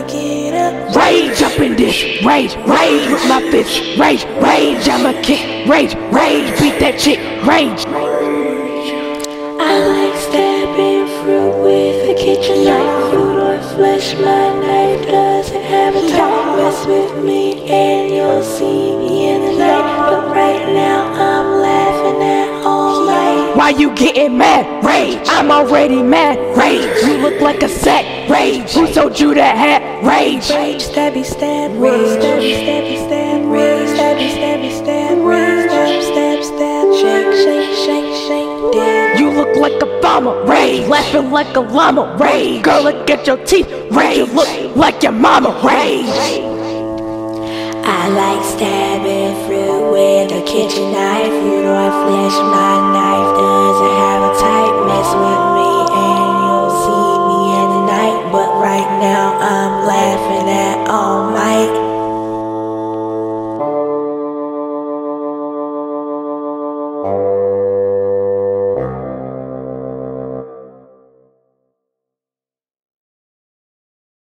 Rage up in this, rage, rage with my bitch, rage, rage. I'm a king, rage, rage. Beat that chick, rage. I like stabbing fruit with a kitchen knife. Food or flesh, my knife doesn't have a time. Mess with me and you'll see me in the night. But right now Why you getting mad? Rage. I'm already mad. Rage. You look like a sack. Rage. Who sold you that hat? Rage. Rage, stabby, stab, rage, stabby, stabby, stab, rage, stabby, stabby, stab, rage, stab, stab, stab, shake, shake, shake, shake, dead. You look like a bomber. Rage. Laughing like a llama. Rage. Girl, look at your teeth. Rage. You look like your mama. Rage. I like stabbing fruit with a kitchen knife. You know I flesh, my all. Thank